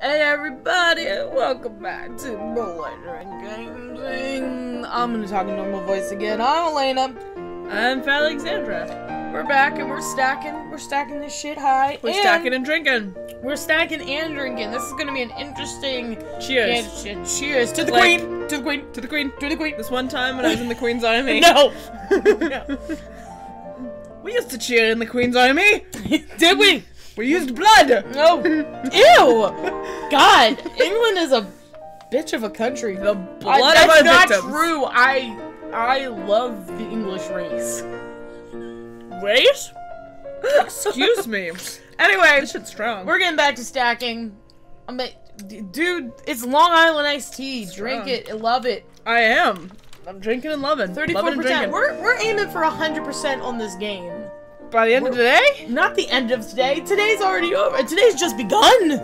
Hey everybody, welcome back to Belligerent Gaming. I'm gonna talk in normal voice again. I'm Elaina. I'm Alexandra. We're back and we're stacking. We're stacking this shit high. We're and stacking and drinking. We're stacking and drinking. This is gonna be an interesting. Cheers. Cheers to the Like- queen. To the queen. To the queen. To the queen. This one time when I was in the Queen's Army. No. We used to cheer in the Queen's Army. Did we? We used blood. No. Ew. God, England is a bitch of a country. The I- blood that's of our not victims. true. I I love the English race. Race? Excuse me. Anyway, This shit's strong. we're getting back to stacking. I'm a, dude, it's Long Island iced tea. Drink Strong. it. I love it. I am. I'm drinking and loving. Thirty-four Loving and percent. We're we're aiming for hundred percent on this game. By the end of today? Not the end of today. Today's already over. Today's just begun.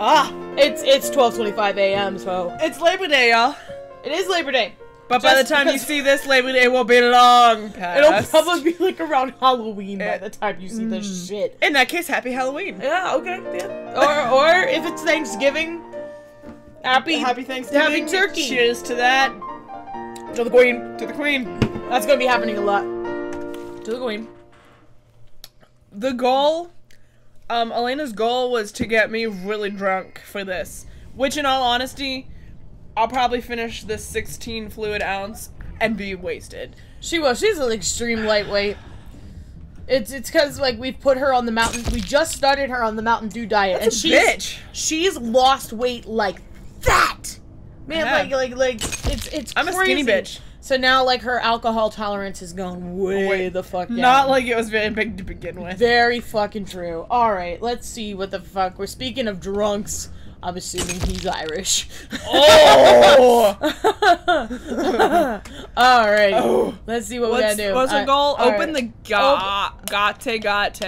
Ah. It's it's 12:25 a.m. So It's Labor Day, y'all. it is Labor Day. But by the time you see this, Labor Day will be long past. It'll probably be like around Halloween by Eh, the time you see this mm. shit. In that case, happy Halloween. Yeah, okay, yeah. Or or if it's Thanksgiving, happy Happy Thanksgiving. Happy turkey. Cheers to that. to the queen. To the Queen. That's gonna be happening a lot. To the queen. The goal um elaina's goal was to get me really drunk for this which in all honesty i'll probably finish this 16 fluid ounce and be wasted She was. She's an extreme lightweight. It's it's because like we've put her on the mountain. We just started her on the Mountain Dew diet, and That's a she's bitch. she's lost weight like that. Man, like like like it's it's. i'm a skinny bitch So now like her alcohol tolerance has gone way Wait, the fuck down. not like it was very big to begin with Very fucking true. All right, let's see what the fuck. We're speaking of drunks. I'm assuming he's Irish. oh All right. Oh. Let's see what what's, we gotta do. what's our goal all open right. the ga gate gate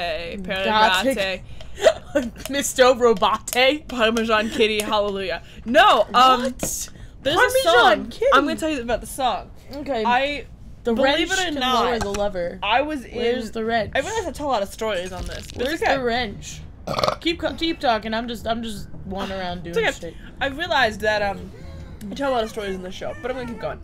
Gate. gate Misto Robate. parmesan kitty hallelujah no um What? there's Parmesan a song kitty? i'm gonna tell you about the song Okay. i the believe wrench it or not, lower the lever. I was in. Where's the wrench? I realize I tell a lot of stories on this. Where's okay. the wrench? keep keep talking. I'm just I'm just wandering around doing okay. shit. I realized that um, I tell a lot of stories in the show, but I'm gonna keep going.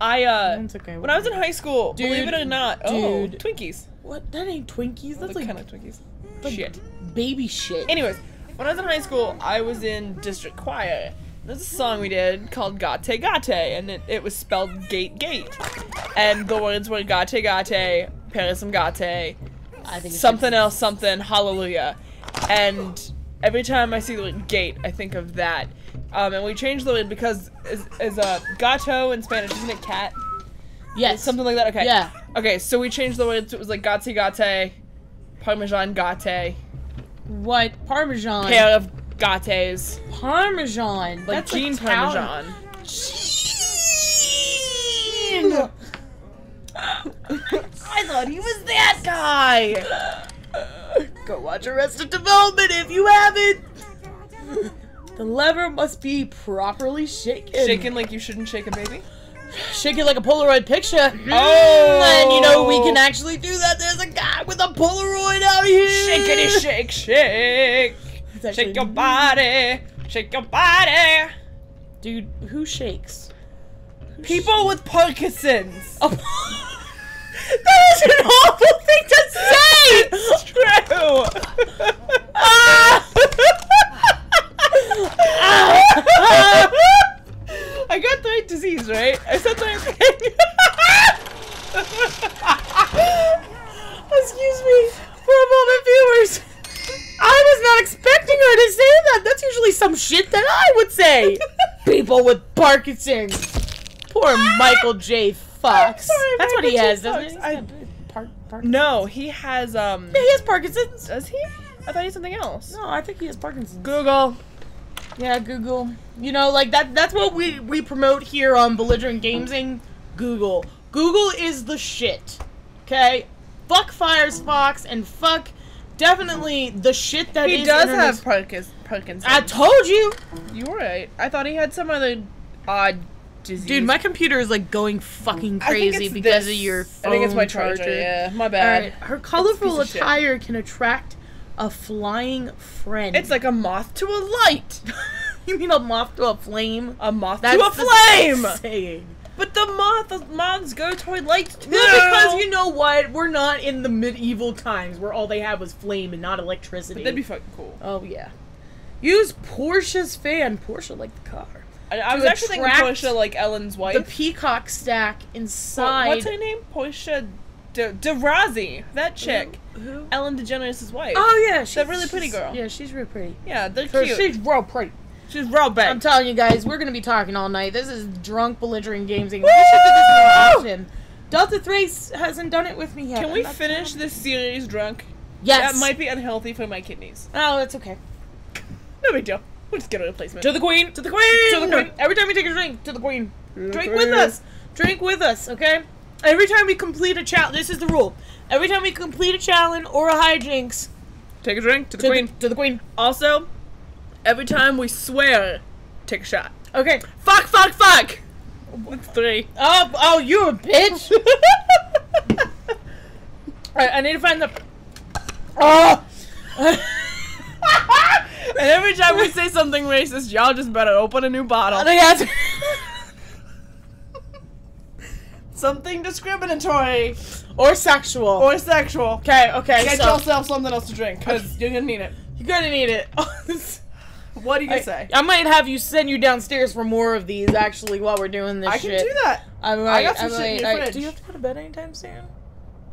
I uh, It's okay. when I was in high school, Dude, believe it or not, oh, dude. Twinkies. what? That ain't Twinkies. That's What like kind of Twinkies? like Shit. baby shit. Anyways, when I was in high school, I was in district choir. There's a song we did called Gate Gate, and it, it was spelled gate gate. And the words were Gate Gate, Parisum Gate, I think it's something else, something, hallelujah. And every time I see the word gate, I think of that. Um, and we changed the word because is, is a gato in Spanish, isn't it cat? Yes. Something like that? Okay. Yeah. Okay, so we changed the word so it was like gate gate, parmesan gate, What Parmesan? pair of gates, Parmesan. like That's Gene Parmesan. Gene. I thought he was that guy! Go watch Arrested Development if you haven't. The lever must be properly shaken. Shaken like you shouldn't shake a baby? Shake it like a Polaroid picture. Oh. And you know we can actually do that. There's a guy with a Polaroid out here. Shakety shake, shake! Shake your body! Shake your body! Dude, who shakes? Who People with Parkinson's! Oh. that is an awful thing to say! It's true! Ah! I got the right disease, right? I said the right thing. Usually some shit that I would say. People with Parkinson's. Poor Michael J. Fox. sorry, That's what he J. has, doesn't he? I- He's Par- Par- no, he has, um. Yeah, he has Parkinson's. Does he? I thought he had something else. No, I think he has Parkinson's. Google. Yeah, Google. You know, like that that's what we we promote here on Belligerent Gaming. Google. Google is the shit. Okay? Fuck Firefox and fuck definitely the shit that He does have Parkins- Parkinson's. I told you. you were right. I thought he had some other odd disease. Dude, my computer is like going fucking crazy because this. of your phone I think it's my charger. charger. Yeah, my bad. right, her colorful attire can attract A flying friend. It's like a moth to a light. you mean a moth to a flame? A moth That's to a the flame. saying. But the moth, the moths go toward light too. Well, because you know what? We're not in the medieval times where all they had was flame and not electricity. That'd be fucking cool. oh yeah. Use Porsche's fan. Porsche like the car. I, I was actually thinking Portia like Ellen's wife. The peacock stack What- inside. what's her name? Portia De, DeRozzi. That chick. Who? Ellen DeGeneres' wife. Oh yeah, she's That really pretty girl. Yeah, she's real pretty. Yeah, they're So cute. She's real pretty. She's real big. I'm telling you guys, we're gonna be talking all night. This is drunk belligerent games. We should do this more often. Delta Thrace hasn't done it with me yet. Can we finish this series drunk? Yes. That might be unhealthy for my kidneys. Oh, that's okay. No big deal. We'll just get a replacement. To the queen. To the queen. To the queen. Every time we take a drink, to the queen. the Drink queen. with us. Drink with us. Okay. Every time we complete a challenge, this is the rule. Every time we complete a challenge or a hijinks, Take a drink to the to queen. the, to the queen. Also, every time we swear, take a shot. Okay. Fuck, fuck, fuck! That's three. Oh, oh, you a bitch. Alright, I need to find the. Oh! and every time we say something racist, y'all just better open a new bottle. I have to- Something discriminatory or sexual. or sexual. okay, okay. Get so yourself something else to drink, because you're gonna need it. you're gonna need it. What are you I, say? I might have you send you downstairs for more of these actually while we're doing this I can do that. I, might, got some I shit in might- your I- fridge. Do you have to go to bed anytime soon?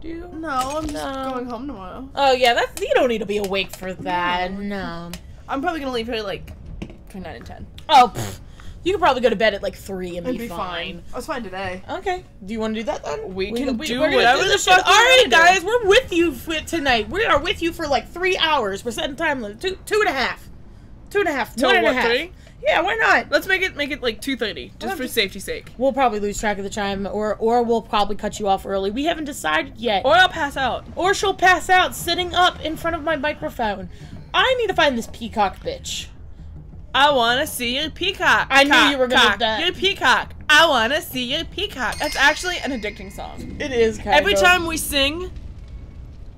Do you? No, I'm just No. going home tomorrow. Oh yeah, that's you don't need to be awake for that. No. I'm probably gonna leave here like between nine and ten. Oh, pff, you could probably go to bed at like three and be, be fine. I was oh, fine today. Okay. Do you want to do that then? We can do we're gonna whatever this the shit. fuck All right, wanna do. guys, we're with you for tonight. We are with you for like three hours. We're setting time limit two two and a half, two and a half, Till one and a half. three? Yeah, why not? Let's make it make it like two thirty, just for safety's sake. We'll probably lose track of the time, or or we'll probably cut you off early. We haven't decided yet. Or I'll pass out. Or she'll pass out sitting up in front of my microphone. I need to find this peacock bitch. I wanna see your peacock. I knew you were gonna do cock, that. Your peacock. I wanna see your peacock. That's actually an addicting song. It is kind Every of. time we sing,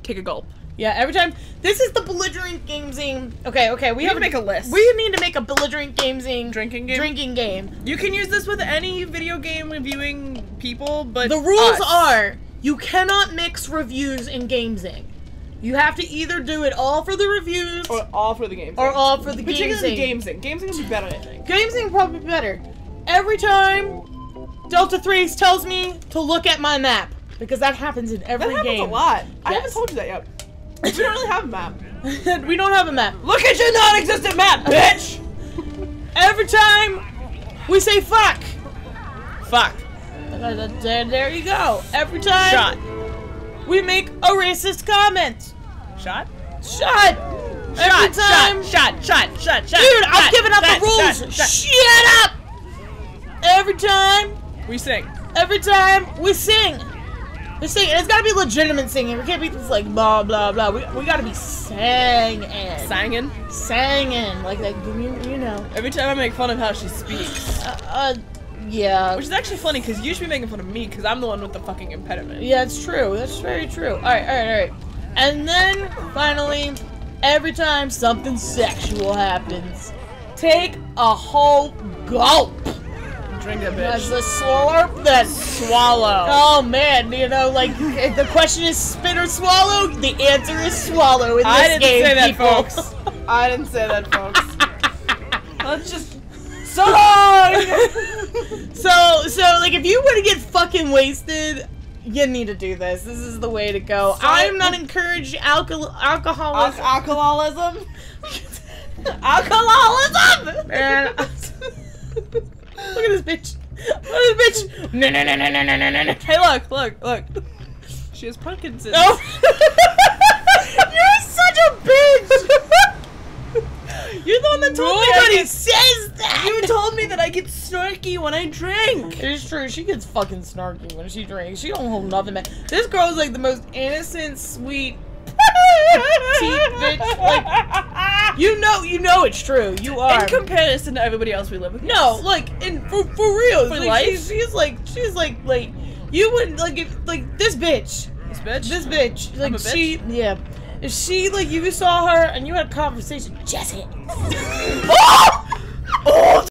take a gulp. Yeah, every time. This is the belligerent gamezing. Okay, okay, we, We have to make a list. We need to make a belligerent gamezing Drinking game. drinking game. You can use this with any video game reviewing people, but The rules us. are you cannot mix reviews and gamezing. You have to either do it all for the reviews or, all for the games. Or all for the Particularly gamezing. gamezing. Gamezing would be better, I think. Gamezing probably better. Every time Delta Threes tells me to look at my map because that happens in That every happens game. a lot. I haven't told you that yet. We don't really have a map. we don't have a map. Look at your non-existent map, bitch! Every time we say fuck. Fuck. There, you go. Every time Shot. we make a racist comment. Shot? Shut. Every Shot, time. shot, shot, shot, shot, shot. Dude, I'm giving up shot, the rules. shot, shot. Shut up. Every time, We sing. every time we sing. We sing. And it's gotta be legitimate singing. We can't be just like blah blah blah. We, we gotta be singing. Singing. Singing. Like that you, you know. Every time I make fun of how she speaks. Uh, uh yeah. Which is actually funny because you should be making fun of me because I'm the one with the fucking impediment. Yeah, it's true. That's very true. Alright, alright, alright. And then, finally, every time something sexual happens, take a whole gulp. Drink that That's bitch. a slurp, then Swallow. Oh man, you know, like, if the question is spit or swallow, the answer is swallow in this I didn't game, say that, people. folks. I didn't say that, folks. Let's just. So so, so, like, if you want to get fucking wasted, you need to do this. This is the way to go. So- I'm not encouraging alcohol alcoholism. Al- alcoholism? alcoholism! Man, Look at this bitch. Look at this bitch. No, no, no, no, no, no, no, no. Hey, look, look, look. She has pumpkins in. Oh. You're such a bitch. You're the one that told Nobody me. Nobody says that. You told me that I get snarky when I drink. It is true. She gets fucking snarky when she drinks. She don't hold nothing back. This girl is like the most innocent, sweet, petite bitch. Like you know, you know it's true. You are. In comparison to everybody else we live with. No, like, and for, for real. For like, life? She's, she's like, she's like, like, you wouldn't, like, if, like, this bitch. This bitch? This bitch. Like, she, yeah. If she, like, you saw her and you had a conversation, Jesse. oh! Oh!